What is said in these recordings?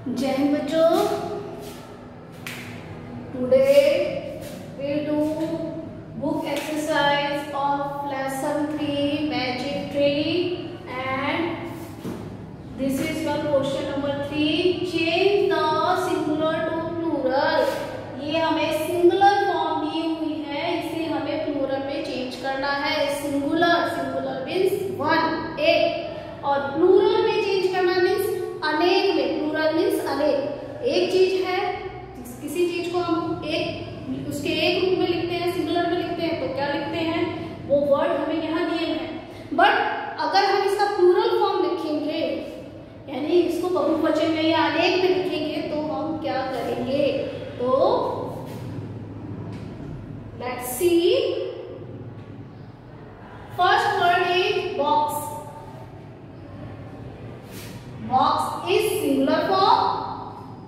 हिंद बच्चों today we do book exercise of lesson 3 magic tree and this is your question number 3 change the singular to plural ये हमें singular form दी हुई है इसे हमें plural में चेंज करना है सिंगुलर सिंगुलर मीन्स वन एक और प्लूरल में चेंज करना मीन्स अनेक में प्लूरल मीन्स अनेक एक चीज़ है किसी चीज़ को हम एक उसके एक रूप में लिखते हैं सिंगुलर में लिखते हैं तो क्या लिखते हैं वो वर्ड हमें यहाँ दिए हैं बट अगर हम इसका प्लूरल फॉर्म लिखेंगे, यानी इसको बहुवचन में या अनेक में लिखेंगे तो हम क्या करेंगे? तो let's see first word is box box is singular form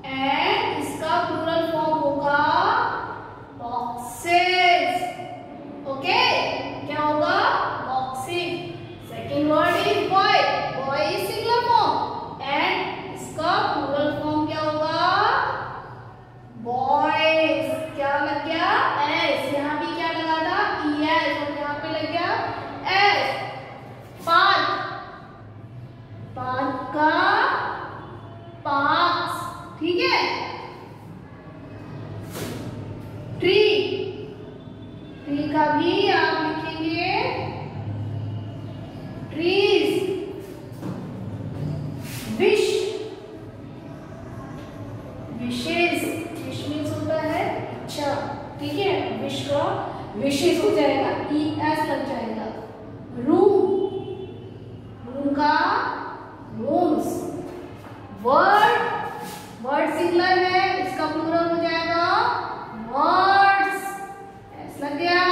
and इसका प्लूरल फॉर्म होगा बॉक्सेस ओके क्या होगा boxes second word is boy boy is singular form and इसका प्लूरल फॉर्म क्या होगा बॉयज़ क्या लग गया एस यहाँ भी क्या लगा था ई एस और यहाँ पे लग गया एस पान पान का पास ठीक है? ट्री ट्री का भी आप लिखेंगे. ट्रीज विश विशेष विश मीन्स होता है इच्छा ठीक है? विश का विशेष हो जाएगा ई एस लग जाएगा. रूम रूम का रूम्स वर्ड वर्ड सिंगुलर है इसका प्लूरल हो जाएगा वर्ड्स एस लग गया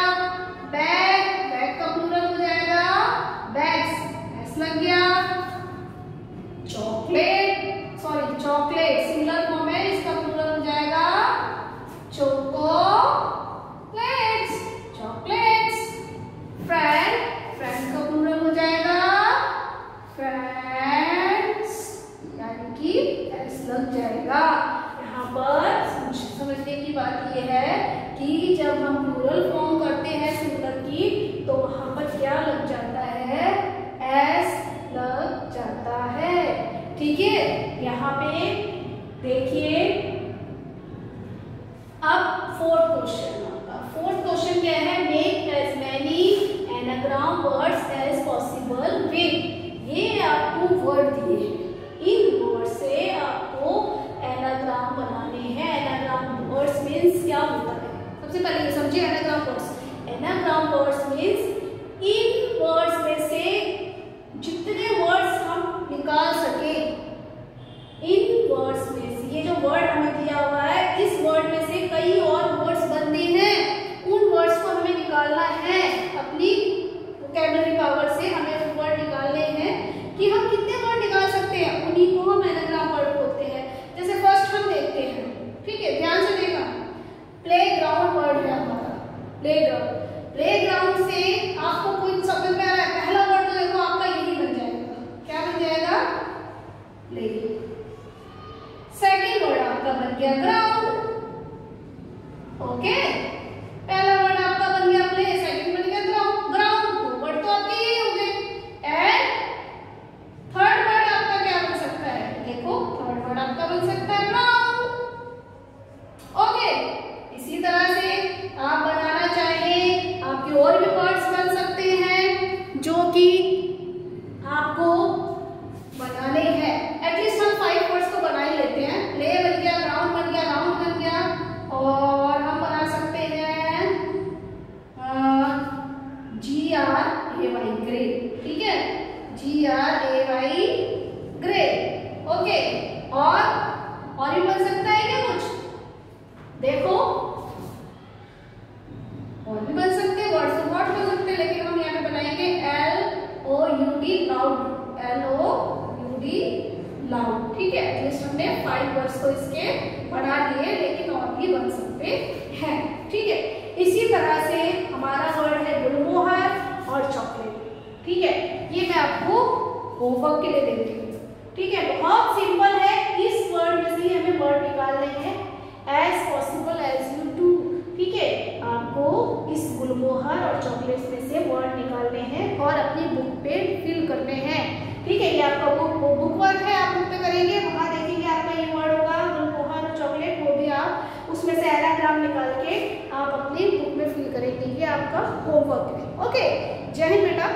बैग बैग का प्लूरल हो जाएगा बैग्स एस लग गया chocolate sorry chocolate singular form है इसका प्लूरल हो जाएगा चोकोलेट्स चॉकलेट्स फ्रेंड फ्रेंड का प्लूरल हो जाएगा फ्रेंड्स यानी कि एस लग जाएगा यहाँ पर समझ- समझने की बात यह है कि जब हम प्लूरल फॉर्म करते हैं सिंगुलर की तो वहाँ पर क्या लग जाता है? एस लग जाता है। ठीक है? यहाँ पे देखिए। अब फोर्थ क्वेश्चन आपका। फोर्थ क्वेश्चन क्या है? Make as many anagram words as possible with ये आपको वर्ड दिए हैं इन वर्ड से आपको एनाग्राम बनाने हैं एनाग्राम वर्ड्स मींस क्या होता है सबसे पहले समझे समझिए anagram words anagram words means इन वर्ड्स में से जितने वर्ड्स हम निकाल सके, इन वर्ड्स में से, ये जो वर्ड हमें दिया हुआ है इस वर्ड में से कई और वर्ड्स बनते हैं उन वर्ड्स को हमें निकालना है अपनी वोकेबलरी पावर से हमें वो वर्ड निकालने हैं कि हम कितने वर्ड निकाल सकते हैं उन्हीं को हम एनाग्राम वर्ड बोलते हैं जैसे फ़र्स्ट हम देखते हैं ठीक है ध्यान से देखना प्ले ग्राउंड वर्ड है हमारा प्लेग्राउंड से आपको कोई समझ में आ रहा है, पहला वर्ड तो देखो, आपका यही बन जाएगा। क्या बन जाएगा? प्ले सेकेंड वर्ड आपका बन गया ग्राउंड ओके पहला वर्ड आपका बन गया प्ले सेकंड बन गया ग्राउंड ग्राउंड दो वर्ड तो आपके यही हो गए एंड थर्ड वर्ड आपका क्या बन सकता है देखो थर्ड वर्ड आपका बन सकता है ग्राउंड ओके इसी तरह से आप बनाना चाहें आपके और भी वर्ड्स बन सकते हैं जो कि आपको बनाने हैं एटलीस्ट हम फाइव वर्ड्स को बना ही लेते हैं प्ले बन गया ग्राउंड बन गया राउंड बन गया और हम बना सकते हैं G R A Y gray ठीक है G R A Y gray okay और और भी बन सकता है क्या कुछ? देखो। और भी बन सकते हैं वर्ड्स वर्ड बन सकते हैं, लेकिन हम यहाँ पे बनाएँगे L O U D loud L O U D loud ठीक है? एटलीस्ट हमने फाइव वर्ड्स को इसके बढ़ा लिए, लेकिन और भी बन सकते हैं, ठीक है? इसी तरह से हमारा वर्ड है गुलमोहर और चॉकलेट ठीक है? ये मैं आपको होमवर्क के लिए देती हूँ, ठीक है? बहुत सिंपल है इस वर्ड में से से ही हमें वर्ड निकालने हैं as possible as you do ठीक है आपको इस गुलमोहर और चॉकलेट्स में से वर्ड निकालने हैं और अपनी बुक पे फिल करने हैं ठीक है ये आपका बुक बुक वर्क है आप बुक पे करेंगे वहाँ देखेंगे आपका ये वर्ड होगा गुलमोहर और चॉकलेट वो भी आप उसमें से एनाग्राम निकाल आपका होमवर्क है ओके जय हिंद बेटा।